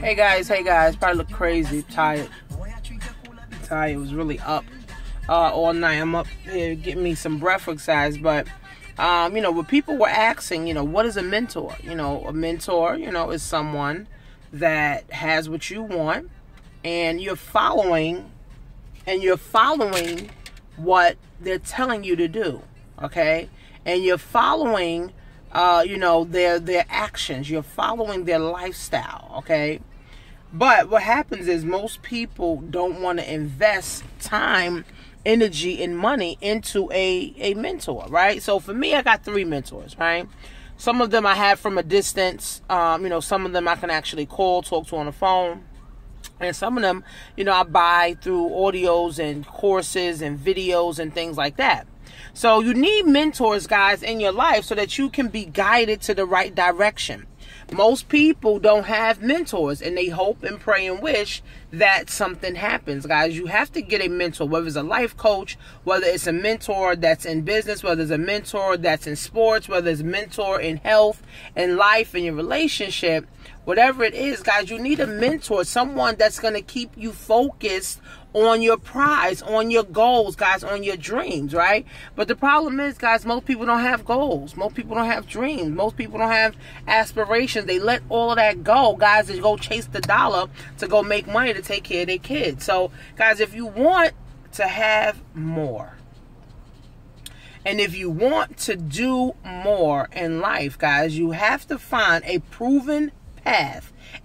Hey guys, hey guys, probably look crazy, tired. Tired, was really up uh, all night. I'm up here getting me some breath exercise, but um, you know, what people were asking, you know, what is a mentor? You know, a mentor, you know, is someone that has what you want and you're following and you're following what they're telling you to do, okay? And you're following uh, you know, their their actions. You're following their lifestyle, okay? But what happens is most people don't want to invest time, energy, and money into a, a mentor, right? So for me, I got three mentors, right? Some of them I have from a distance. Um, you know, some of them I can actually call, talk to on the phone. And some of them, you know, I buy through audios and courses and videos and things like that. So you need mentors, guys, in your life so that you can be guided to the right direction. Most people don't have mentors and they hope and pray and wish that something happens, guys. You have to get a mentor, whether it's a life coach, whether it's a mentor that's in business, whether it's a mentor that's in sports, whether it's a mentor in health and life and your relationship, whatever it is, guys, you need a mentor, someone that's going to keep you focused on your prize, on your goals, guys, on your dreams, right? But the problem is, guys, most people don't have goals. Most people don't have dreams. Most people don't have aspirations. They let all of that go, guys, to go chase the dollar to go make money to take care of their kids. So, guys, if you want to have more, and if you want to do more in life, guys, you have to find a proven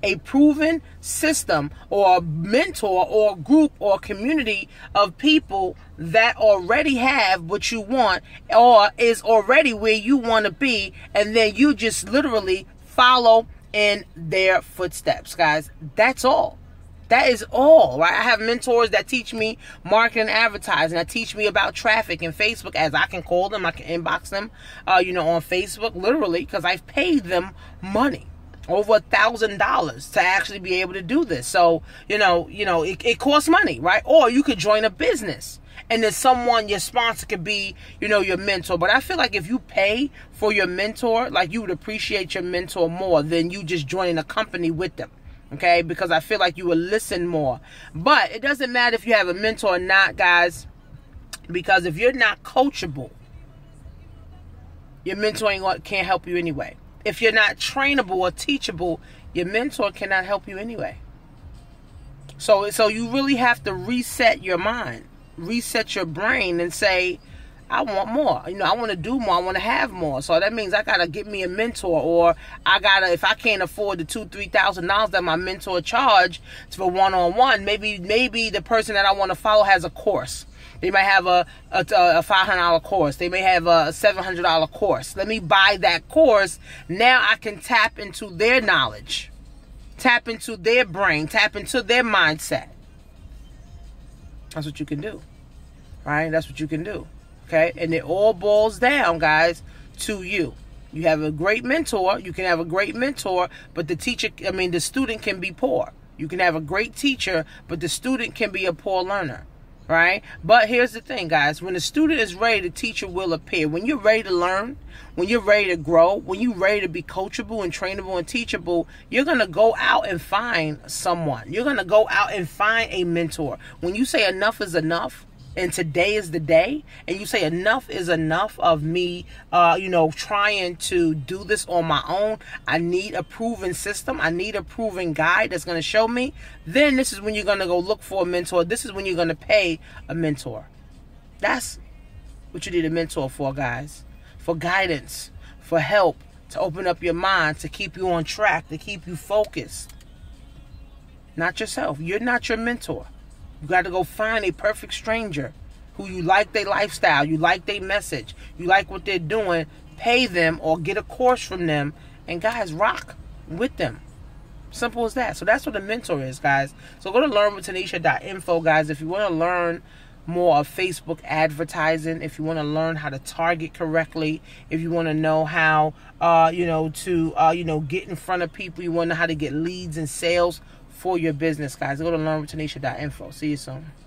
a proven system or a mentor or group or community of people that already have what you want or is already where you want to be and then you just literally follow in their footsteps guys. That's all. That is all, right? I have mentors that teach me marketing advertising, that teach me about traffic and Facebook, as I can call them, I can inbox them, uh, you know, on Facebook, literally, because I've paid them money over a thousand dollars to actually be able to do this. So, you know, you know, it, it costs money, right? Or you could join a business and then someone your sponsor could be you know your mentor but i feel like if you pay for your mentor like you would appreciate your mentor more than you just joining a company with them okay because i feel like you will listen more but it doesn't matter if you have a mentor or not guys because if you're not coachable your mentor can't help you anyway if you're not trainable or teachable, your mentor cannot help you anyway. So so you really have to reset your mind, reset your brain and say, I want more. You know, I want to do more. I want to have more. So that means I gotta get me a mentor, or I gotta if I can't afford the two, three thousand dollars that my mentor charge for one on one, maybe maybe the person that I want to follow has a course. They might have a a, a five hundred dollar course. They may have a seven hundred dollar course. Let me buy that course. Now I can tap into their knowledge, tap into their brain, tap into their mindset. That's what you can do, right? That's what you can do. Okay, and it all boils down, guys, to you. You have a great mentor. You can have a great mentor, but the teacher, I mean, the student can be poor. You can have a great teacher, but the student can be a poor learner right? But here's the thing, guys. When the student is ready, the teacher will appear. When you're ready to learn, when you're ready to grow, when you're ready to be coachable and trainable and teachable, you're going to go out and find someone. You're going to go out and find a mentor. When you say enough is enough, and today is the day and you say enough is enough of me uh you know trying to do this on my own. I need a proven system. I need a proven guide that's going to show me. Then this is when you're going to go look for a mentor. This is when you're going to pay a mentor. That's what you need a mentor for guys. For guidance. For help to open up your mind to keep you on track to keep you focused. Not yourself. You're not your mentor you got to go find a perfect stranger who you like their lifestyle, you like their message, you like what they're doing, pay them or get a course from them, and guys, rock with them. Simple as that. So that's what a mentor is, guys. So go to learnwithtanisha.info, guys, if you want to learn more of Facebook advertising, if you want to learn how to target correctly, if you want to know how, uh, you know, to, uh, you know, get in front of people, you want to know how to get leads and sales for your business, guys. Go to learnwithtanisha.info. See you soon.